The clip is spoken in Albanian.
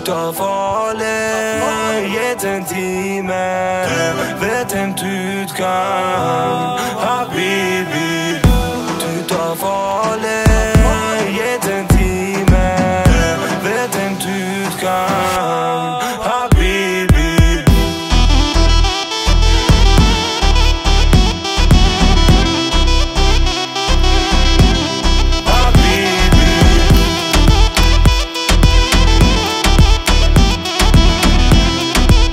Ty të falë, jetë në time, vetë në ty të kanë Ha, baby Ty të falë, jetë time, vetë ty të